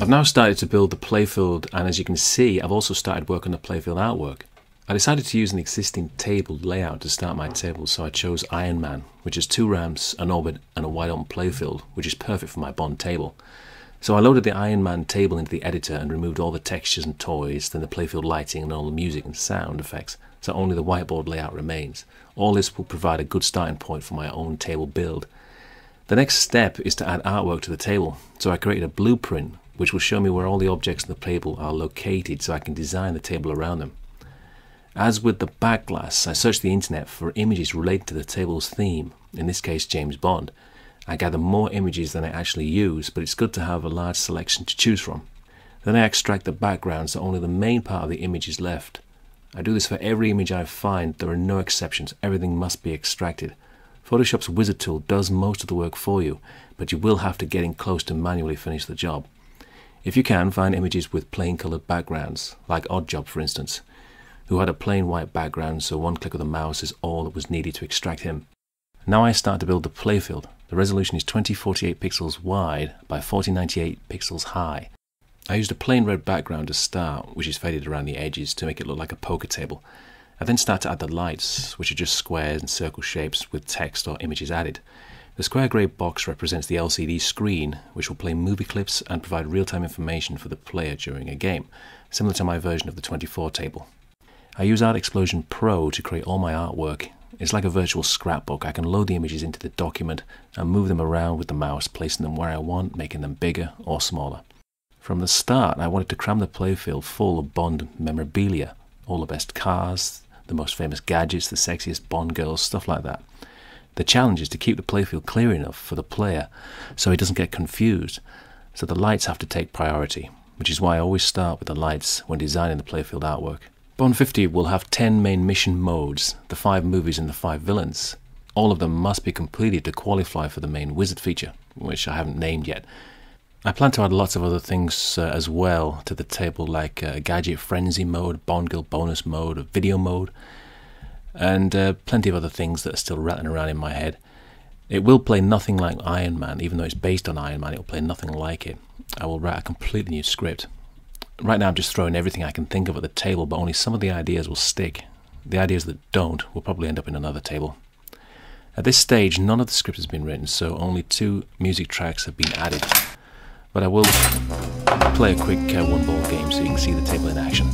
I've now started to build the playfield and as you can see I've also started work on the playfield artwork. I decided to use an existing table layout to start my table so I chose Iron Man which has two ramps, an orbit and a wide open playfield which is perfect for my Bond table. So I loaded the Iron Man table into the editor and removed all the textures and toys, then the playfield lighting and all the music and sound effects, so only the whiteboard layout remains. All this will provide a good starting point for my own table build. The next step is to add artwork to the table, so I created a blueprint which will show me where all the objects in the table are located so I can design the table around them. As with the backglass, I search the internet for images related to the table's theme, in this case James Bond. I gather more images than I actually use, but it's good to have a large selection to choose from. Then I extract the background so only the main part of the image is left. I do this for every image I find, there are no exceptions, everything must be extracted. Photoshop's wizard tool does most of the work for you, but you will have to get in close to manually finish the job. If you can, find images with plain coloured backgrounds, like Oddjob for instance, who had a plain white background so one click of the mouse is all that was needed to extract him. Now I start to build the playfield. The resolution is 2048 pixels wide by 4098 pixels high. I used a plain red background to start, which is faded around the edges to make it look like a poker table. I then start to add the lights, which are just squares and circle shapes with text or images added. The square grey box represents the LCD screen, which will play movie clips and provide real-time information for the player during a game, similar to my version of the 24 table. I use Art Explosion Pro to create all my artwork. It's like a virtual scrapbook. I can load the images into the document and move them around with the mouse, placing them where I want, making them bigger or smaller. From the start, I wanted to cram the playfield full of Bond memorabilia, all the best cars, the most famous gadgets, the sexiest Bond girls, stuff like that. The challenge is to keep the playfield clear enough for the player so he doesn't get confused. So the lights have to take priority, which is why I always start with the lights when designing the playfield artwork. Bond 50 will have 10 main mission modes, the 5 movies and the 5 villains. All of them must be completed to qualify for the main wizard feature, which I haven't named yet. I plan to add lots of other things uh, as well to the table, like uh, Gadget Frenzy mode, Bond Girl bonus mode, a video mode, and uh, plenty of other things that are still rattling around in my head. It will play nothing like Iron Man, even though it's based on Iron Man, it will play nothing like it. I will write a completely new script. Right now, I'm just throwing everything I can think of at the table, but only some of the ideas will stick. The ideas that don't will probably end up in another table. At this stage, none of the script has been written, so only two music tracks have been added. But I will play a quick uh, one ball game so you can see the table in action.